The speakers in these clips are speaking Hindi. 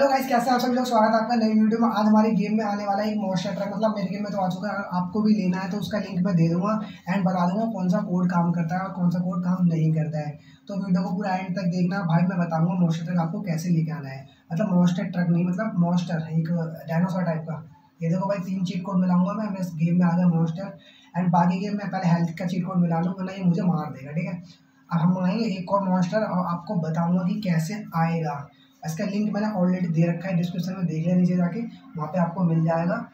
हेलो गाइस कैसे आप सभी लोग? स्वागत है आपका नई वीडियो में। आज हमारी गेम में आने वाला एक मॉन्स्टर ट्रक मतलब मेरे गेम में तो आ चुका है। आपको भी लेना है तो उसका लिंक मैं दे दूँगा एंड बता दूँगा कौन सा कोड काम करता है और कौन सा कोड काम नहीं करता है। तो वीडियो को पूरा एंड तक देखना। भाई, मैं बताऊँगा मॉन्स्टर ट्रक आपको कैसे लेके आना है। मतलब मॉन्स्टर ट्रक नहीं मतलब मॉन्स्टर एक डायनासोर टाइप का। ये देखो भाई, तीन चीट कोड मिलाऊँगा मैं। इस गेम में आ गया मॉन्स्टर एंड बाकी गेम में पहले हेल्थ का चीट कोड मिला लूँ, वरना ये मुझे मार देगा, ठीक है? अब हम आएँगे एक और मॉन्स्टर और आपको बताऊँगा कि कैसे आएगा। इसका लिंक मैंने ऑलरेडी दे रखा है डिस्क्रिप्शन में देख लिया नीचे जाके, वहाँ पे आपको मिल जाएगा।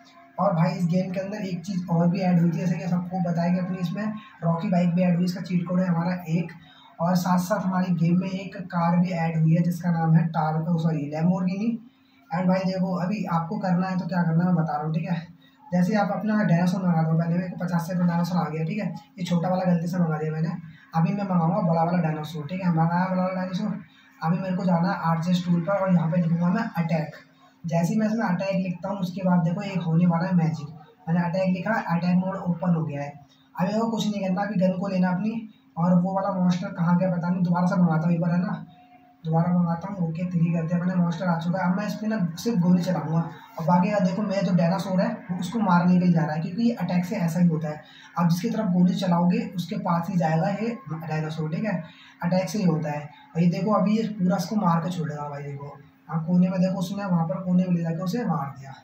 और भाई, इस गेम के अंदर एक चीज़ और भी ऐड हुई थी, जैसे कि सबको बताया कि अपनी इसमें रॉकी बाइक भी ऐड हुई, इसका चीट कोड है हमारा एक। और साथ साथ हमारी गेम में एक कार भी ऐड हुई है, जिसका नाम है टार सॉरी लेमोरगिनी एंड भाई, देखो, अभी आपको करना है तो क्या करना है, मैं बता रहा हूँ, ठीक है? जैसे आप अपना डायनासोर मंगा दो पहले मेरे को पचास से डायनासोर आ गया, ठीक है? ये छोटा वाला गलती से मंगा दिया मैंने। अभी मैं मंगाऊँगा, बड़ा वाला डायनासोर ठीक है? मंगाया, बड़ा वाला डायनासोर अभी मेरे को जाना है आर जे टूल पर और यहाँ पे लिखूँगा मैं अटैक। जैसे ही मैं इसमें अटैक लिखता हूँ, उसके बाद देखो एक होने वाला है मैजिक मैंने अटैक लिखा, अटैक मोड ओपन हो गया है। अभी देखो कुछ नहीं करना, अभी गन को लेना अपनी। और वो वाला मॉन्स्टर कहाँ गया पता नहीं, दोबारा से मंगाता हूँ एक बार, है ना? दोबारा मंगाता हूँ ओके थ्री करते हैं। मैंने मॉन्स्टर आ चुका है। अब मैं इस पर ना सिर्फ़ गोली चलाऊँगा। और बाकी का देखो मेरा जो डायनासोर है, वो उसको मारने के लिए जा रहा है, क्योंकि ये अटैक से ऐसा ही होता है। आप जिसकी तरफ़ गोली चलाओगे, उसके पास ही जाएगा ये डायनासोर ठीक है? अटैक से ही होता है। भाई देखो, अभी ये पूरा उसको मार के छोड़ेगा भाई, देखो। आप कोने में देखो, उसने वहाँ पर कोने में ले जाकर उसे मार दिया।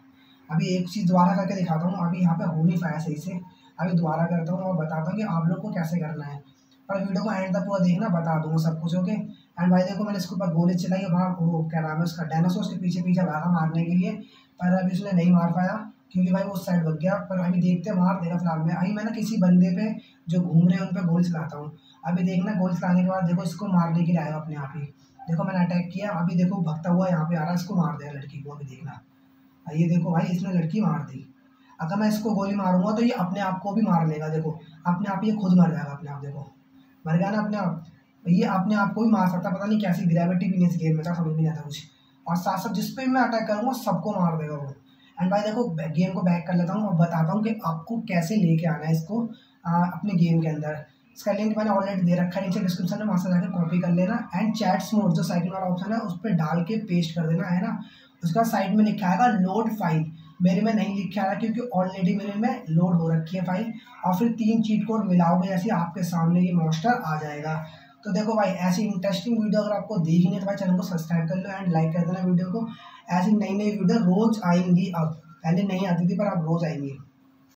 अभी एक चीज़ दोबारा करके दिखाता हूँ। अभी यहाँ पे हो नहीं पाया सही से। अभी दोबारा करता हूँ और बताता हूँ कि आप लोग को कैसे करना है। पर वीडियो को एंड तक पूरा देखना, बता दूँगा सब कुछ ओके एंड भाई देखो, मैंने इसके ऊपर गोली चलाई वहाँ वो क्या नाम है उसका डायनासोर उसके पीछे पीछे भागा मारने के लिए, पर अभी उसने नहीं मार पाया, क्योंकि भाई वो उस साइड बग गया, पर अभी देखते हैं, मार देगा फ़िलहाल में। अभी मैं ना किसी बंदे पे जो घूम रहे हैं, उन पर गोली चलाता हूँ। अभी देखना, गोली चलाने के बाद देखो इसको मारने के लिए आएगा अपने आप ही। देखो मैंने अटैक किया, अभी देखो भगता हुआ यहाँ पे आ रहा है, इसको मार देगा लड़की को, अभी देखना। ये देखो भाई, इसने लड़की मार दी। अगर मैं इसको गोली मारूँगा तो ये अपने आप को भी मार लेगा, देखो। अपने आप ये खुद मर जाएगा, अपने आप, देखो। मर गया ना अपने आप। ये अपने आप को भी मार सकता पता नहीं कैसी ग्रेविटी भी नहीं इस गेम में था समझ नहीं आता कुछ। और साथ साथ जिस पर मैं अटैक करूँगा सबको मार देगा वो। एंड भाई देखो गेम को बैक कर लेता हूँ और बताता हूँ कि आपको कैसे लेके आना है इसको आ, अपने गेम के अंदर। इसका लिंक मैंने ऑलरेडी दे रखा है नीचे डिस्क्रिप्शन में वहाँ से जाकर कॉपी कर लेना। एंड चैट्स मोड जो साइकिल वाला ऑप्शन है उस पर डाल के पेस्ट कर देना है ना? उसका साइड में लिखा आएगा लोड फ़ाइल मेरे में नहीं लिखा रहा क्योंकि ऑलरेडी मेरे में लोड हो रखी है फ़ाइल और फिर तीन चीट कोड मिलाओगे जैसे आपके सामने ये मॉन्स्टर आ जाएगा। तो देखो भाई, ऐसी इंटरेस्टिंग वीडियो अगर आपको देखनी है तो भाई चैनल को सब्सक्राइब कर लो एंड लाइक कर देना वीडियो को। ऐसी नई नई वीडियो रोज आएँगी अब। पहले नहीं आती थी, पर अब रोज आएँगी।